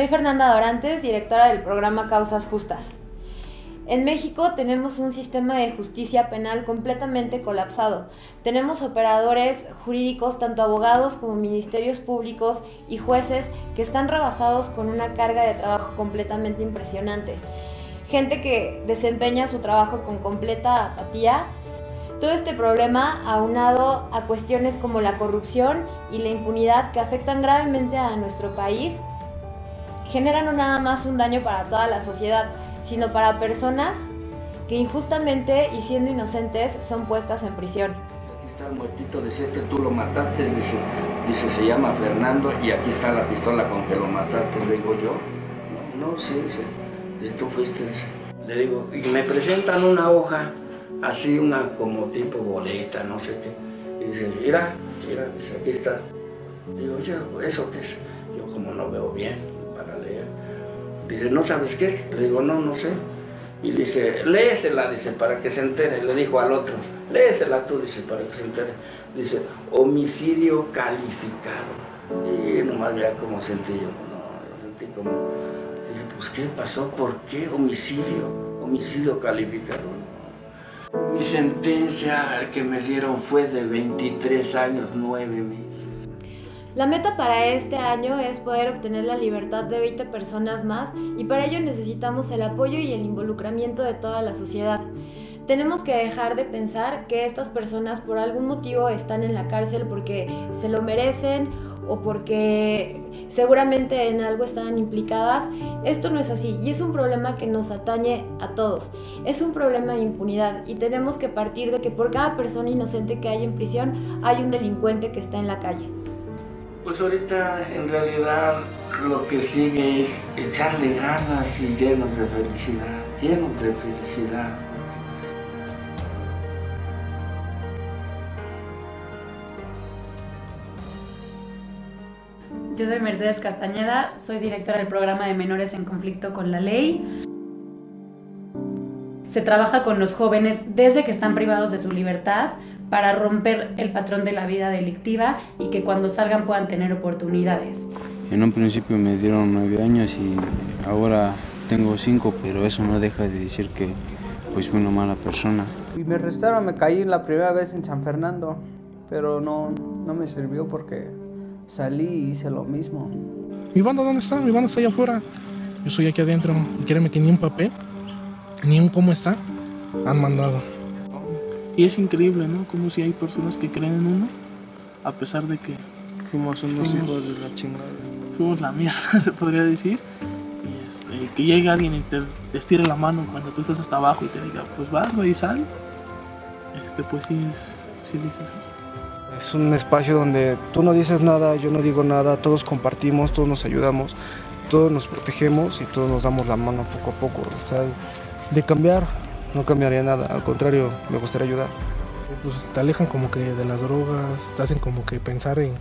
Soy Fernanda Dorantes, directora del programa Causas Justas. En México tenemos un sistema de justicia penal completamente colapsado. Tenemos operadores jurídicos, tanto abogados como ministerios públicos y jueces, que están rebasados con una carga de trabajo completamente impresionante. Gente que desempeña su trabajo con completa apatía. Todo este problema aunado a cuestiones como la corrupción y la impunidad que afectan gravemente a nuestro país, generan no nada más un daño para toda la sociedad, sino para personas que injustamente y siendo inocentes son puestas en prisión. Aquí está el muertito, dice este tú lo mataste, dice, dice se llama Fernando y aquí está la pistola con que lo mataste, le digo yo, no, no, sí, dice, tú fuiste, dice. Le digo, y me presentan una hoja, así una como tipo boleta, no sé qué, y dice, mira, mira, dice, aquí está. Digo, ¿eso qué es? Yo como no veo bien. Dice, ¿no sabes qué es? Le digo, no, no sé. Y dice, léesela, dice, para que se entere. Le dijo al otro, léesela tú, dice, para que se entere. Dice, homicidio calificado. Y nomás vea cómo sentí yo. No, sentí como, dije, pues, ¿qué pasó? ¿Por qué homicidio? Homicidio calificado. Mi sentencia que me dieron fue de 23 años, 9 meses. La meta para este año es poder obtener la libertad de 20 personas más y para ello necesitamos el apoyo y el involucramiento de toda la sociedad. Tenemos que dejar de pensar que estas personas por algún motivo están en la cárcel porque se lo merecen o porque seguramente en algo están implicadas. Esto no es así y es un problema que nos atañe a todos. Es un problema de impunidad y tenemos que partir de que por cada persona inocente que hay en prisión hay un delincuente que está en la calle. Pues ahorita en realidad lo que sigue es echarle ganas y llenos de felicidad, llenos de felicidad. Yo soy Mercedes Castañeda, soy directora del programa de menores en conflicto con la ley. Se trabaja con los jóvenes desde que están privados de su libertad para romper el patrón de la vida delictiva y que cuando salgan puedan tener oportunidades. En un principio me dieron nueve años y ahora tengo cinco, pero eso no deja de decir que pues fui una mala persona. Y me arrestaron, me caí la primera vez en San Fernando, pero no, no me sirvió porque salí y hice lo mismo. ¿Mi banda dónde está? Mi banda está allá afuera. Yo soy aquí adentro. Y créeme que ni un papel, ni un cómo está, han mandado. Y es increíble, ¿no? Como si hay personas que creen en uno, a pesar de que fuimos unos hijos de la chingada. Fuimos la mierda, se podría decir. Y este, que llegue alguien y te estire la mano cuando tú estás hasta abajo y te diga, pues vas, güey, sal. Este, pues sí, es, sí dices eso. Es un espacio donde tú no dices nada, yo no digo nada, todos compartimos, todos nos ayudamos, todos nos protegemos y todos nos damos la mano poco a poco. O sea, de cambiar no cambiaría nada, al contrario, me gustaría ayudar. Pues te alejan como que de las drogas, te hacen como que pensar en,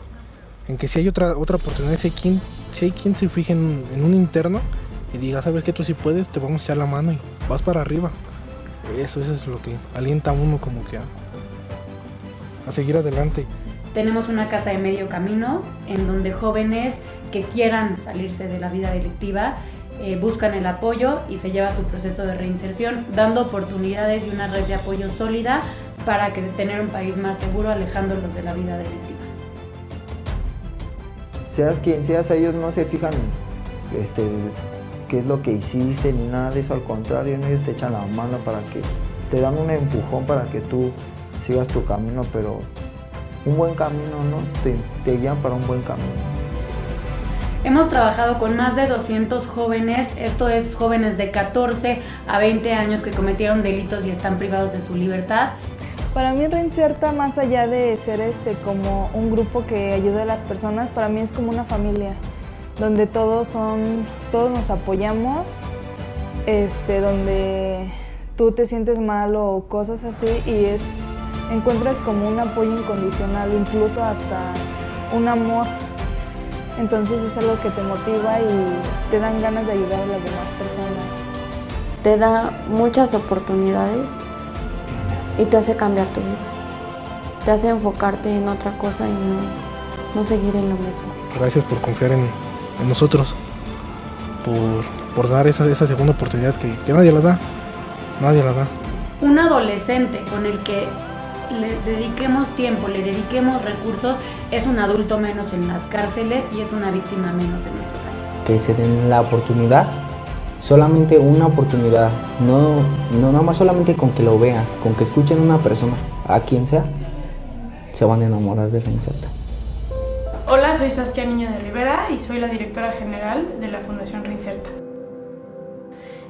que si hay otra, otra oportunidad, si hay quien, si hay quien se fije en, un interno y diga, sabes que tú sí puedes, te vamos a echar la mano y vas para arriba. Eso, eso es lo que alienta a uno como que a, a seguir adelante. Tenemos una casa de medio camino en donde jóvenes que quieran salirse de la vida delictiva eh, buscan el apoyo y se lleva su proceso de reinserción, dando oportunidades y una red de apoyo sólida para que tener un país más seguro, alejándolos de la vida delictiva. Seas quien seas, ellos no se fijan este, qué es lo que hiciste ni nada de eso, al contrario, ellos te echan la mano para que te dan un empujón para que tú sigas tu camino, pero un buen camino, ¿no? Te, te guían para un buen camino. Hemos trabajado con más de 200 jóvenes, esto es jóvenes de 14 a 20 años que cometieron delitos y están privados de su libertad. Para mí Reinserta, más allá de ser este como un grupo que ayuda a las personas, para mí es como una familia, donde todos son, todos nos apoyamos, este, donde tú te sientes mal o cosas así y es encuentras como un apoyo incondicional, incluso hasta un amor entonces es algo que te motiva y te dan ganas de ayudar a las demás personas. Te da muchas oportunidades y te hace cambiar tu vida. Te hace enfocarte en otra cosa y no, seguir en lo mismo. Gracias por confiar en, nosotros. por, por dar esa, esa segunda oportunidad que, que nadie la da, nadie la da. Un adolescente con el que le dediquemos tiempo, le dediquemos recursos, es un adulto menos en las cárceles y es una víctima menos en nuestro país. Que se den la oportunidad, solamente una oportunidad, no, no nada más solamente con que lo vean, con que escuchen a una persona, a quien sea, se van a enamorar de la inserta. Hola, soy Saskia Niño de Rivera y soy la directora general de la Fundación Reinserta.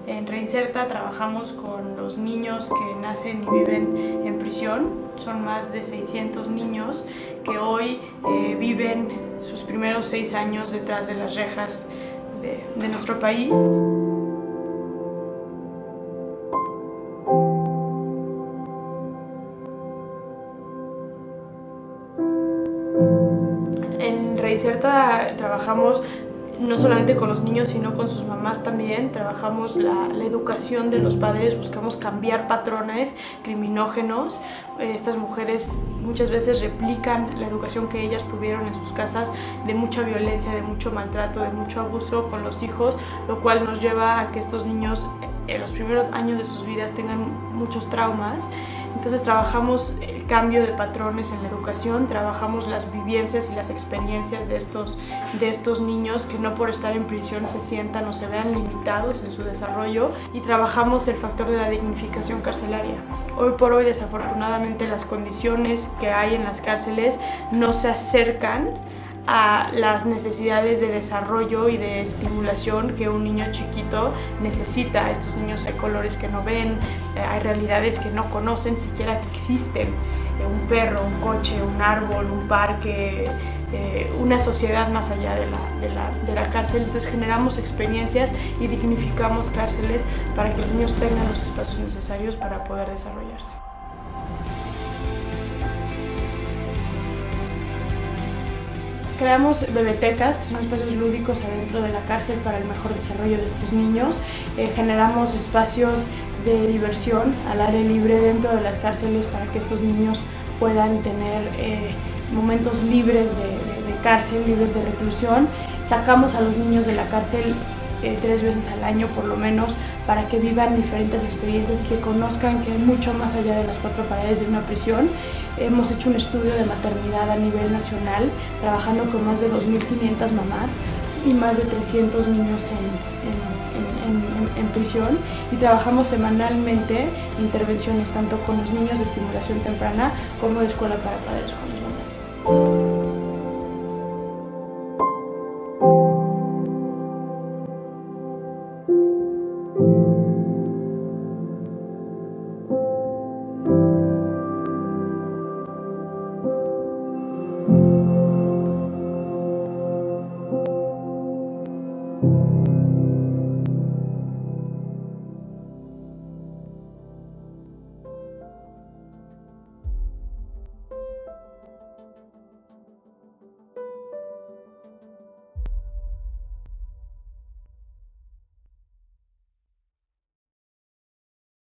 En Reinserta trabajamos con los niños que nacen y viven en prisión. Son más de 600 niños que hoy eh, viven sus primeros seis años detrás de las rejas de, de nuestro país. En Reinserta trabajamos no solamente con los niños, sino con sus mamás también. Trabajamos la, educación de los padres, buscamos cambiar patrones criminógenos. Eh, estas mujeres muchas veces replican la educación que ellas tuvieron en sus casas de mucha violencia, de mucho maltrato, de mucho abuso con los hijos, lo cual nos lleva a que estos niños en los primeros años de sus vidas tengan muchos traumas. Entonces trabajamos el cambio de patrones en la educación, trabajamos las vivencias y las experiencias de estos, de estos niños que no por estar en prisión se sientan o se vean limitados en su desarrollo y trabajamos el factor de la dignificación carcelaria. Hoy por hoy desafortunadamente las condiciones que hay en las cárceles no se acercan a las necesidades de desarrollo y de estimulación que un niño chiquito necesita. Estos niños hay colores que no ven, eh, hay realidades que no conocen siquiera que existen. Eh, un perro, un coche, un árbol, un parque, eh, una sociedad más allá de la, de, la, de la cárcel. Entonces generamos experiencias y dignificamos cárceles para que los niños tengan los espacios necesarios para poder desarrollarse. Creamos bebetecas, que son espacios lúdicos adentro de la cárcel para el mejor desarrollo de estos niños. Eh, generamos espacios de diversión al aire libre dentro de las cárceles para que estos niños puedan tener eh, momentos libres de, cárcel, libres de reclusión. Sacamos a los niños de la cárcel eh, tres veces al año por lo menos para que vivan diferentes experiencias que conozcan que hay mucho más allá de las cuatro paredes de una prisión. Hemos hecho un estudio de maternidad a nivel nacional, trabajando con más de 2.500 mamás y más de 300 niños en, en, en, en, prisión y trabajamos semanalmente intervenciones tanto con los niños de estimulación temprana como de escuela para padres con las mamás.